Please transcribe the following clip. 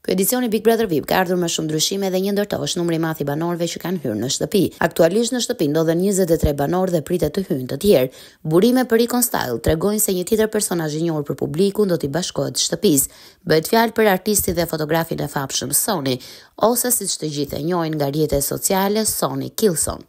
Ky edicion i Big Brother VIP ka ardhur me shumë ndryshime dhe një ndër to është numri i madh i banorëve që kanë hyrë në shtëpi. Aktualisht në shtëpi ndodhen 23 banorë dhe pritet të hyjnë të tjerë. Burime për IkonStyle tregojnë se një tjetër personazh i njohur për publikun do t'i bashkohet shtëpisë. Bëhet fjalë për artistin dhe fotografin e famshëm Soni, ose siç të gjithë e njohin nga rrjetet sociale, Soni Kilson.